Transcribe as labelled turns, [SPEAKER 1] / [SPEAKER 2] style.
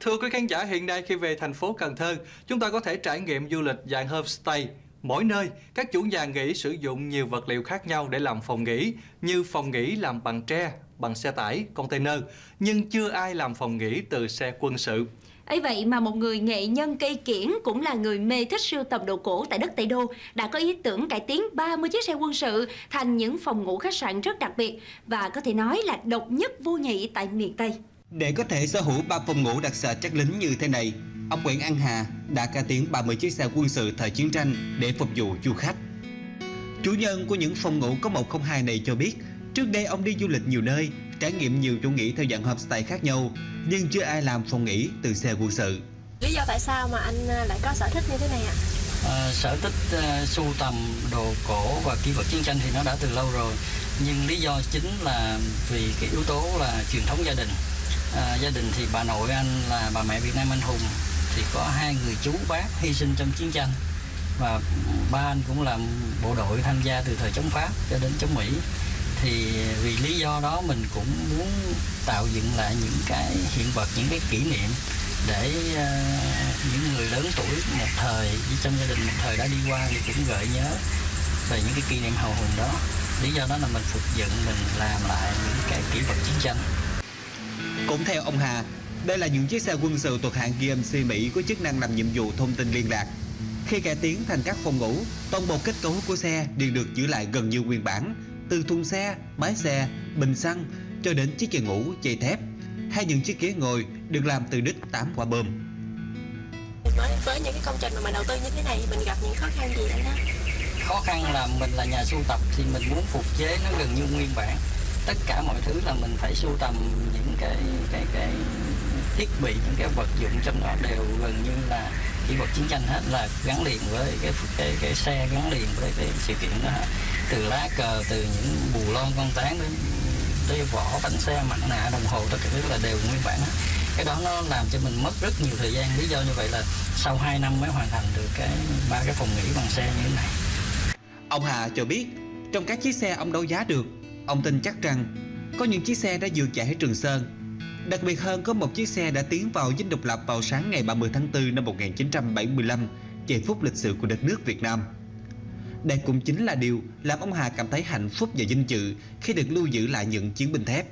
[SPEAKER 1] Thưa quý khán giả, hiện nay khi về thành phố Cần Thơ, chúng ta có thể trải nghiệm du lịch dạng homestay. Mỗi nơi, các chủ nhà nghỉ sử dụng nhiều vật liệu khác nhau để làm phòng nghỉ, như phòng nghỉ làm bằng tre, bằng xe tải, container, nhưng chưa ai làm phòng nghỉ từ xe quân sự.
[SPEAKER 2] ấy vậy mà một người nghệ nhân cây kiển cũng là người mê thích sưu tầm đồ cổ tại đất Tây Đô đã có ý tưởng cải tiến 30 chiếc xe quân sự thành những phòng ngủ khách sạn rất đặc biệt và có thể nói là độc nhất vô nhị tại miền Tây.
[SPEAKER 3] Để có thể sở hữu ba phòng ngủ đặc sợ chắc lính như thế này, ông Nguyễn An Hà đã cải tiến 30 chiếc xe quân sự thời chiến tranh để phục vụ du khách. Chủ nhân của những phòng ngủ có 102 này cho biết, trước đây ông đi du lịch nhiều nơi, trải nghiệm nhiều chỗ nghỉ theo dạng homestay khác nhau, nhưng chưa ai làm phòng nghỉ từ xe quân sự.
[SPEAKER 4] Lý do tại sao mà anh à, lại có sở thích như thế này ạ?
[SPEAKER 5] Ờ, sở thích uh, sưu tầm đồ cổ và kỷ vật chiến tranh thì nó đã từ lâu rồi nhưng lý do chính là vì cái yếu tố là truyền thống gia đình à, gia đình thì bà nội anh là bà mẹ Việt Nam anh hùng. Thì có hai người chú bác hy sinh trong chiến tranh. Và ba anh cũng làm bộ đội tham gia từ thời chống Pháp cho đến chống Mỹ. Thì vì lý do đó mình cũng muốn tạo dựng lại những cái hiện vật những cái kỷ niệm để uh, những người lớn tuổi một thời trong gia đình một thời đã đi qua thì cũng gợi nhớ về những cái kỷ niệm hào hùng đó. Lý do đó là mình phục dựng mình làm lại những cái kỷ vật chiến tranh.
[SPEAKER 3] Cũng theo ông Hà, đây là những chiếc xe quân sự thuộc hãng GMC Mỹ có chức năng làm nhiệm vụ thông tin liên lạc. Khi cải tiến thành các phòng ngủ, toàn bộ kết cấu của xe đều được giữ lại gần như nguyên bản, từ thùng xe, mái xe, bình xăng cho đến chiếc giường ngủ dây thép hay những chiếc ghế ngồi được làm từ đít tám quả bơm.
[SPEAKER 4] Với, với những cái công trình mà mình đầu tư như thế này mình gặp những khó khăn gì anh ha?
[SPEAKER 5] khó khăn là mình là nhà sưu tập thì mình muốn phục chế nó gần như nguyên bản tất cả mọi thứ là mình phải sưu tầm những cái cái cái thiết bị những cái vật dụng trong đó đều gần như là kỹ vật chiến tranh hết là gắn liền với cái cái cái xe gắn liền với cái sự kiện đó. Từ lá cờ từ những bù lon con tán đến tới vỏ bánh xe mặt nạ đồng hồ tất cả thứ là đều nguyên bản hết. Cái đó nó làm cho mình mất rất nhiều thời gian. Lý do như vậy là sau 2 năm mới hoàn thành được cái ba cái phòng nghỉ bằng xe như thế này.
[SPEAKER 3] Ông Hà cho biết, trong các chiếc xe ông đấu giá được, ông tin chắc rằng có những chiếc xe đã vượt chạy ở Trường Sơn. Đặc biệt hơn có một chiếc xe đã tiến vào dinh độc lập vào sáng ngày 30 tháng 4 năm 1975, giây phút lịch sử của đất nước Việt Nam. Đây cũng chính là điều làm ông Hà cảm thấy hạnh phúc và vinh dự khi được lưu giữ lại những chiến binh thép